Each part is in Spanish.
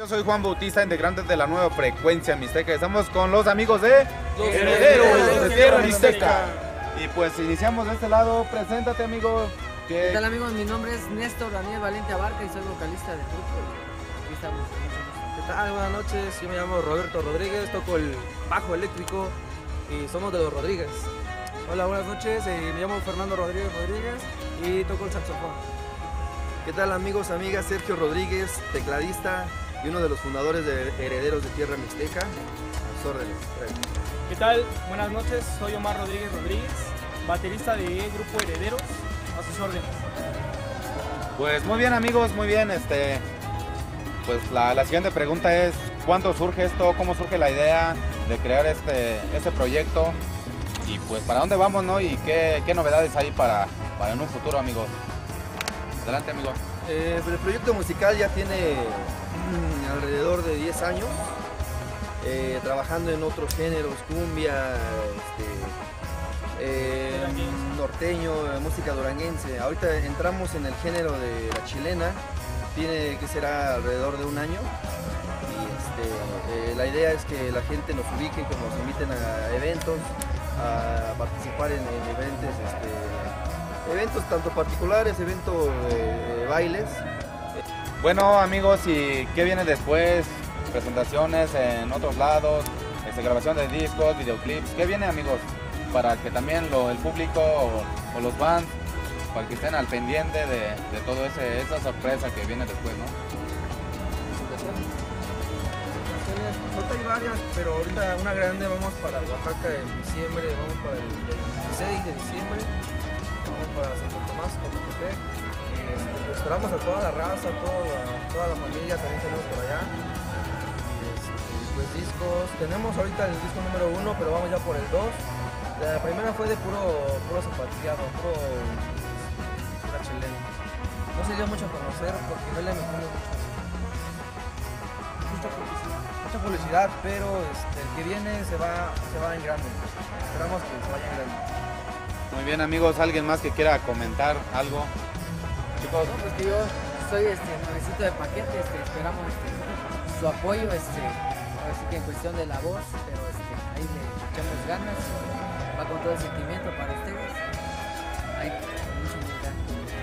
Yo soy Juan Bautista, integrante de la nueva frecuencia Mixteca. Estamos con los amigos de Los Herederos de Tierra Mixteca. Y pues iniciamos de este lado. Preséntate, amigo. ¿Qué tal amigos? Mi nombre es Néstor Daniel Valente Abarca y soy vocalista de. Aquí estamos. ¿Qué tal? Buenas noches, yo me llamo Roberto Rodríguez, toco el bajo eléctrico y somos de los Rodríguez. Hola, buenas noches. eh, me llamo Fernando Rodríguez Rodríguez y toco el saxofón. ¿Qué tal amigos, amigas? Sergio Rodríguez, tecladista y uno de los fundadores de Herederos de Tierra Mixteca. A sus órdenes. ¿Qué tal? Buenas noches. Soy Omar Rodríguez Rodríguez, baterista de Grupo Herederos. A sus órdenes. Pues muy bien, amigos, muy bien. Este, pues la, la siguiente pregunta es: ¿cuándo surge esto? ¿Cómo surge la idea de crear este, este proyecto? Y pues, ¿para dónde vamos, no? ¿Y qué, qué novedades hay para, para en un futuro, amigos? Adelante, amigos. Eh, el proyecto musical ya tiene mm, alrededor de 10 años, eh, trabajando en otros géneros, cumbia, este, eh, norteño, música duranguense. Ahorita entramos en el género de la chilena, tiene que será alrededor de un año. Y este, la idea es que la gente nos ubique, que nos inviten a eventos, a participar en, en diferentes este, eventos, tanto particulares, eventos bailes. Bueno, amigos, ¿y qué viene después? Presentaciones en otros lados, este, grabación de discos, videoclips. ¿Qué viene, amigos? Para que también lo- el público o, o los fans, para que estén al pendiente de, de todo ese esa sorpresa que viene después, ¿no? Ahorita hay varias, pero ahorita una grande vamos para Oaxaca en diciembre, vamos para el 16 de diciembre, vamos para Santo Tomás, Cotepec. Este, esperamos a toda la raza, toda la, toda la familia también tenemos por allá. Este, pues discos, tenemos ahorita el disco número uno, pero vamos ya por el 2. La primera fue de puro, puro zapateado, puro pura chilena. No se dio mucho a conocer porque no le metimos mucho mucha publicidad, mucha publicidad, pero este, el que viene se va, se va en grande. Esperamos que se vaya en grande. Muy bien, amigos, ¿alguien más que quiera comentar algo? Chicos, No, pues que yo soy este nuevecito de paquete, este, esperamos este, su apoyo, este, así que en cuestión de la voz, pero este, ahí le echamos ganas, va con todo el sentimiento para ustedes. Ahí.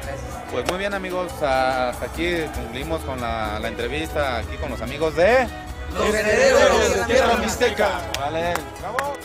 Gracias. pues muy bien, amigos, hasta aquí concluimos con la, la entrevista aquí con los amigos de... Los Herederos de Tierra Mixteca. Vale, bravo.